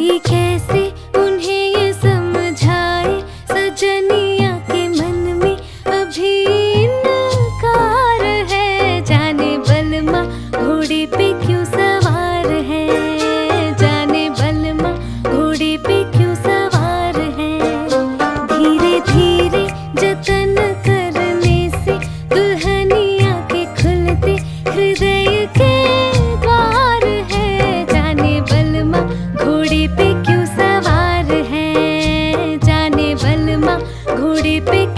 कोई कैसे उन्हें ये समझाए, सजनिया के मन में अभी है। जाने बलमा घोड़े पे क्यों सवार है? जाने बलमा घोड़े पे क्यों सवार है? धीरे धीरे जतन करने से दुल्हनिया के खुलते हृदय के हुडी पिक